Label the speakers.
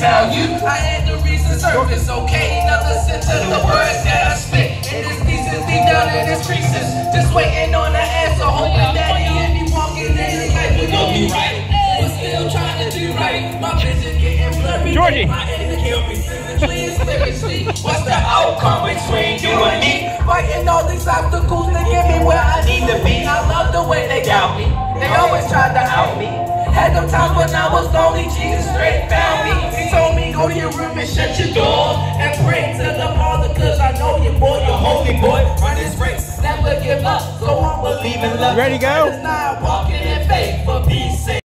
Speaker 1: you. I had to reach the surface, okay? Nothing to the words that I spit. And this pieces deep down in his creases. Just waiting on the answer, hoping that he hear me walking in his life. We gon' be right, but still trying to do right. My vision getting blurry.
Speaker 2: Georgie.
Speaker 1: My aim to kill me physically and spiritually. What's the outcome between you and me? Fighting all these obstacles to get me where I need to be. I love the way they doubt me. They always tried to out me. Had them times when I was lonely, go to your room and shut your door and pray to the Father, cause I know you boy, you're holy boy. Run this race, never give up. So I'm believing love.
Speaker 2: Ready to go?